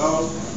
Go.